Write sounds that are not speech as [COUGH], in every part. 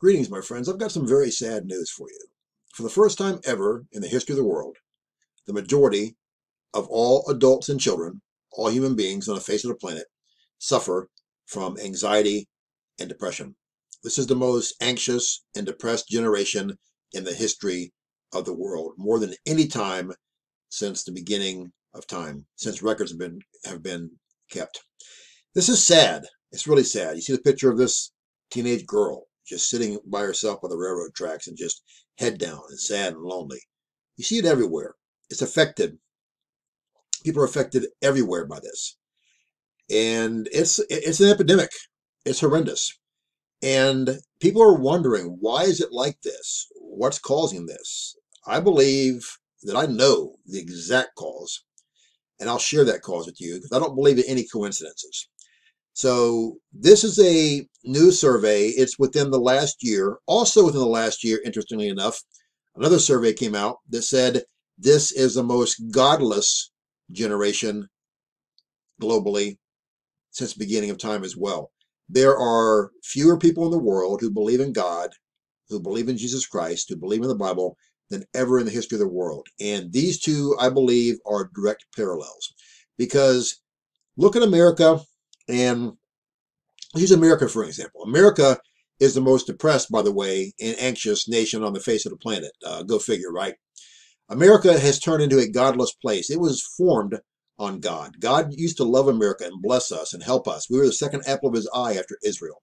Greetings, my friends. I've got some very sad news for you. For the first time ever in the history of the world, the majority of all adults and children, all human beings on the face of the planet, suffer from anxiety and depression. This is the most anxious and depressed generation in the history of the world, more than any time since the beginning of time, since records have been have been kept. This is sad. It's really sad. You see the picture of this teenage girl just sitting by herself on the railroad tracks and just head down and sad and lonely. You see it everywhere. It's affected. People are affected everywhere by this. And it's it's an epidemic. It's horrendous. And people are wondering, why is it like this? What's causing this? I believe that I know the exact cause, and I'll share that cause with you because I don't believe in any coincidences. So this is a new survey. It's within the last year. Also within the last year, interestingly enough, another survey came out that said this is the most godless generation globally since the beginning of time as well. There are fewer people in the world who believe in God, who believe in Jesus Christ, who believe in the Bible than ever in the history of the world. And these two, I believe, are direct parallels. Because look at America and use America for example. America is the most depressed, by the way, and anxious nation on the face of the planet. Uh, go figure, right? America has turned into a godless place. It was formed on God. God used to love America and bless us and help us. We were the second apple of his eye after Israel.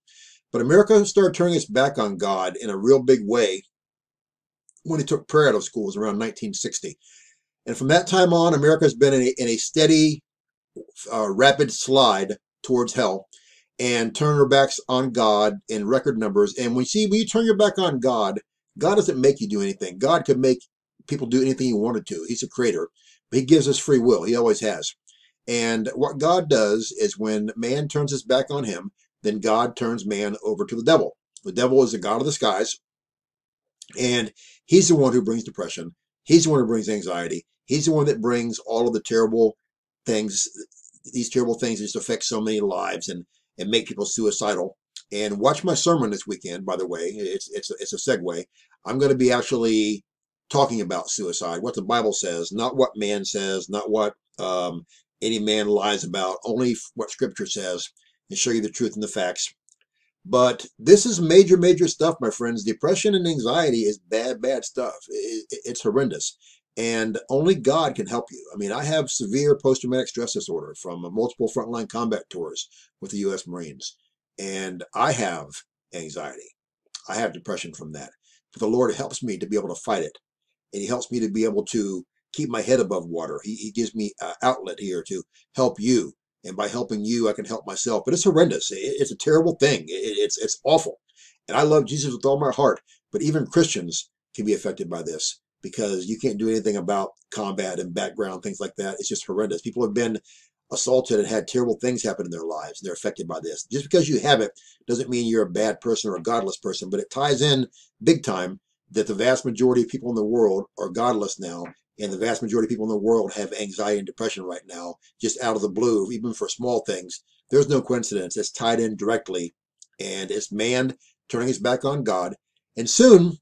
But America started turning its back on God in a real big way when he took prayer out of schools around 1960. And from that time on, America has been in a, in a steady, uh, rapid slide towards hell and turn our backs on God in record numbers. And when you see when you turn your back on God, God doesn't make you do anything. God could make people do anything he wanted to. He's a creator, but he gives us free will. He always has. And what God does is when man turns his back on him, then God turns man over to the devil. The devil is the God of the skies, and he's the one who brings depression. He's the one who brings anxiety. He's the one that brings all of the terrible things these terrible things just affect so many lives and and make people suicidal. And watch my sermon this weekend. By the way, it's it's a, it's a segue. I'm going to be actually talking about suicide, what the Bible says, not what man says, not what um, any man lies about, only what Scripture says, and show you the truth and the facts. But this is major, major stuff, my friends. Depression and anxiety is bad, bad stuff. It, it, it's horrendous and only God can help you. I mean, I have severe post-traumatic stress disorder from uh, multiple frontline combat tours with the U.S. Marines, and I have anxiety. I have depression from that. But the Lord helps me to be able to fight it, and He helps me to be able to keep my head above water. He, he gives me an outlet here to help you, and by helping you, I can help myself. But it's horrendous. It, it's a terrible thing. It, it's it's awful, and I love Jesus with all my heart. But even Christians can be affected by this because you can't do anything about combat and background, things like that. It's just horrendous. People have been assaulted and had terrible things happen in their lives. And they're affected by this. Just because you have it doesn't mean you're a bad person or a godless person, but it ties in big time that the vast majority of people in the world are godless now. And the vast majority of people in the world have anxiety and depression right now, just out of the blue, even for small things. There's no coincidence. It's tied in directly. And it's man turning his back on God. And soon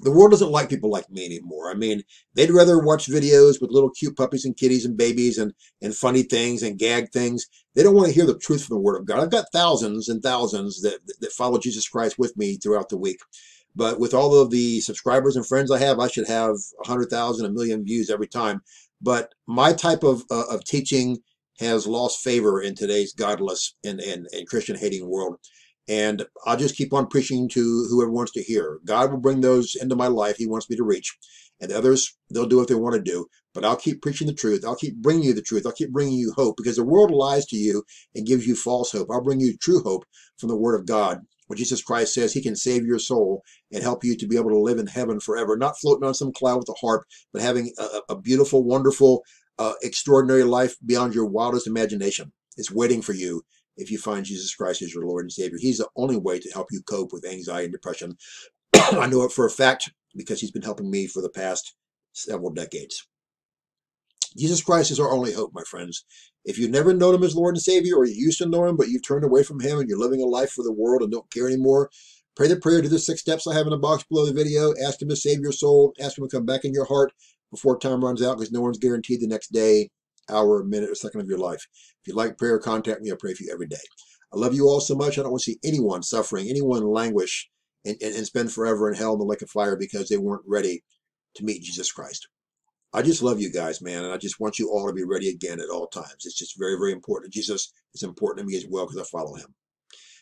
the world doesn't like people like me anymore. I mean, they'd rather watch videos with little cute puppies and kitties and babies and, and funny things and gag things. They don't want to hear the truth from the Word of God. I've got thousands and thousands that, that follow Jesus Christ with me throughout the week. But with all of the subscribers and friends I have, I should have 100,000, a million views every time. But my type of, uh, of teaching has lost favor in today's godless and, and, and Christian hating world. And I'll just keep on preaching to whoever wants to hear. God will bring those into my life he wants me to reach. And the others, they'll do what they want to do. But I'll keep preaching the truth. I'll keep bringing you the truth. I'll keep bringing you hope because the world lies to you and gives you false hope. I'll bring you true hope from the Word of God. When Jesus Christ says he can save your soul and help you to be able to live in heaven forever, not floating on some cloud with a harp, but having a, a beautiful, wonderful, uh, extraordinary life beyond your wildest imagination. It's waiting for you if you find Jesus Christ as your Lord and Savior. He's the only way to help you cope with anxiety and depression. [CLEARS THROAT] I know it for a fact because he's been helping me for the past several decades. Jesus Christ is our only hope, my friends. If you've never known him as Lord and Savior, or you used to know him, but you've turned away from him and you're living a life for the world and don't care anymore, Pray the prayer, do the six steps I have in the box below the video. Ask Him to save your soul. Ask Him to come back in your heart before time runs out because no one's guaranteed the next day, hour, minute, or second of your life. If you like prayer, contact me. I'll pray for you every day. I love you all so much. I don't want to see anyone suffering, anyone languish and, and, and spend forever in hell in the lake of fire because they weren't ready to meet Jesus Christ. I just love you guys, man, and I just want you all to be ready again at all times. It's just very, very important. Jesus is important to me as well because I follow him.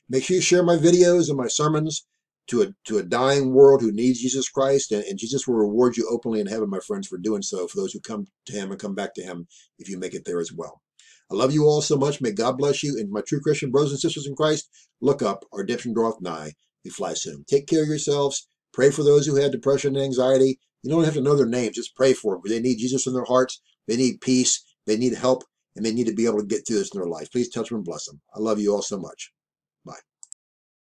Make sure you share my videos and my sermons to a to a dying world who needs Jesus Christ, and, and Jesus will reward you openly in heaven, my friends, for doing so. For those who come to Him and come back to Him, if you make it there as well. I love you all so much. May God bless you. And my true Christian brothers and sisters in Christ, look up. Our redemption draweth nigh. We fly soon. Take care of yourselves. Pray for those who have depression and anxiety. You don't have to know their names. Just pray for them. They need Jesus in their hearts. They need peace. They need help. And they need to be able to get through this in their life. Please touch them and bless them. I love you all so much.